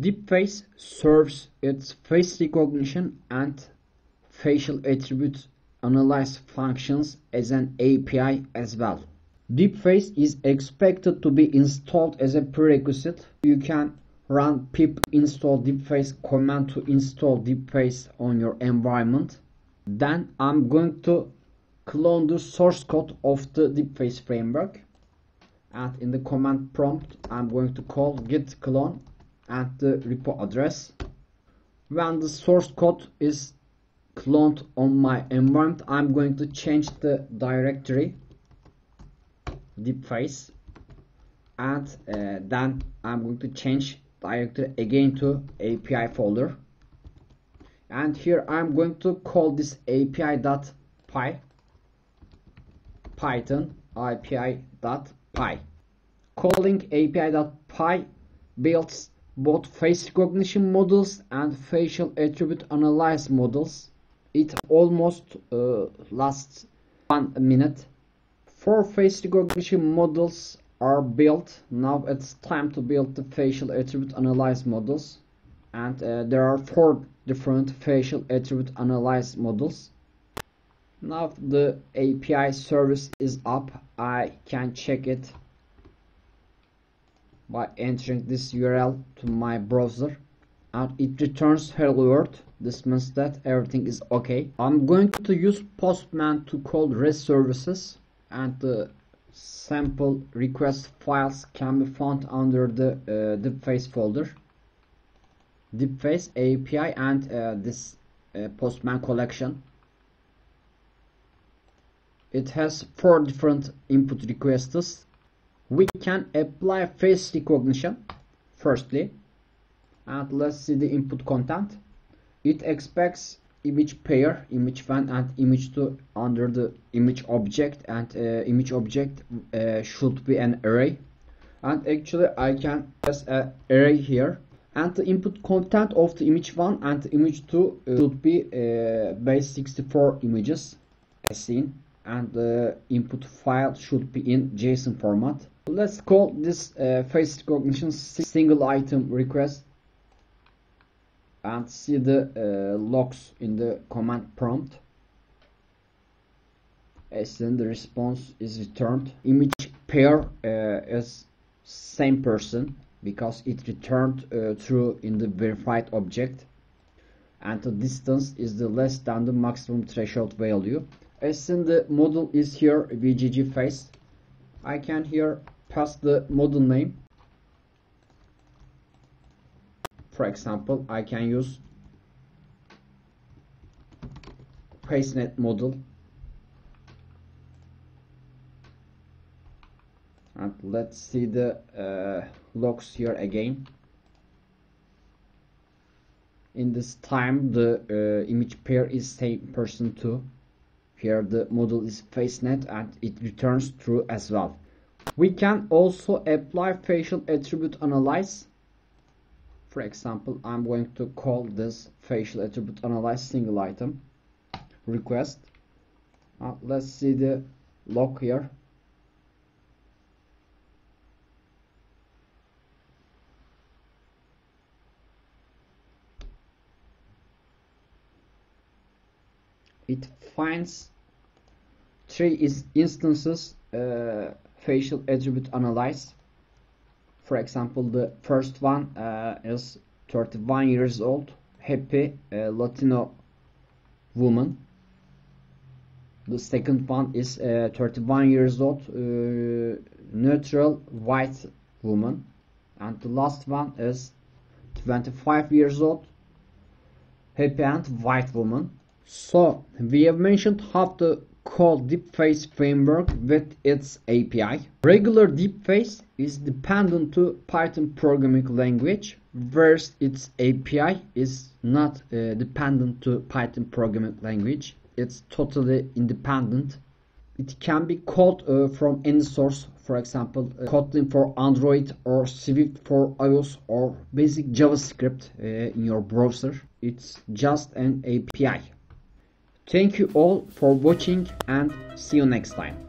DeepFace serves its face recognition and facial attribute analyze functions as an API as well. DeepFace is expected to be installed as a prerequisite. You can run pip install DeepFace command to install DeepFace on your environment. Then I'm going to clone the source code of the DeepFace framework. And in the command prompt, I'm going to call git clone and the repo address. When the source code is cloned on my environment, I'm going to change the directory deepface and uh, then I'm going to change directory again to API folder and here I'm going to call this API.py python API.py calling API.py builds both face recognition models and facial attribute analysis models it almost uh, lasts one minute Four face recognition models are built. Now it's time to build the facial attribute analyze models. And uh, there are four different facial attribute analyze models. Now the API service is up. I can check it by entering this URL to my browser and it returns hello world this means that everything is okay. I'm going to use postman to call rest services and the sample request files can be found under the uh, deepface folder. Deepface API and uh, this uh, postman collection. It has four different input requests we can apply face recognition firstly and let's see the input content. It expects image pair image one and image two under the image object and uh, image object uh, should be an array. And actually I can press a array here. And the input content of the image one and image two uh, should be uh, base 64 images as seen and the input file should be in JSON format. Let's call this uh, face recognition single item request and see the uh, logs in the command prompt. As then the response is returned. Image pair uh, is same person because it returned uh, true in the verified object. And the distance is the less than the maximum threshold value as then the model is here vgg face. I can here pass the model name. For example I can use FaceNet model. And let's see the uh, logs here again. In this time the uh, image pair is same person too here the model is FaceNet and it returns true as well. We can also apply facial attribute analyze. For example I'm going to call this facial attribute analyze single item request. Uh, let's see the log here it finds three is instances uh, facial attribute analyzed. For example the first one uh, is 31 years old happy uh, Latino woman. The second one is uh, 31 years old uh, neutral white woman. And the last one is 25 years old happy and white woman so we have mentioned how to call DeepFace framework with its API. Regular DeepFace is dependent to Python programming language, whereas its API is not uh, dependent to Python programming language. It's totally independent. It can be called uh, from any source, for example, uh, Kotlin for Android or Swift for iOS or basic JavaScript uh, in your browser. It's just an API. Thank you all for watching and see you next time.